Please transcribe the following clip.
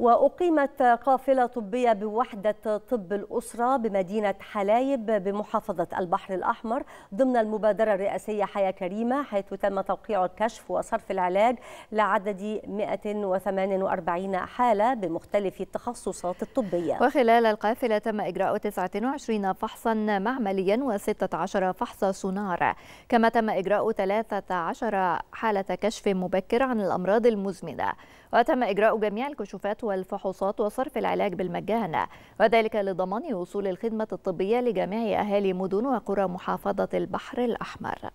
وأقيمت قافلة طبية بوحدة طب الأسرة بمدينة حلايب بمحافظة البحر الأحمر ضمن المبادرة الرئاسية حياة كريمة حيث تم توقيع الكشف وصرف العلاج لعدد 148 حالة بمختلف التخصصات الطبية. وخلال القافلة تم إجراء 29 فحصا معمليا و16 فحص سونار. كما تم إجراء 13 حالة كشف مبكر عن الأمراض المزمنة. وتم إجراء جميع الكشوفات والفحوصات وصرف العلاج بالمجان وذلك لضمان وصول الخدمة الطبية لجميع أهالي مدن وقرى محافظة البحر الأحمر.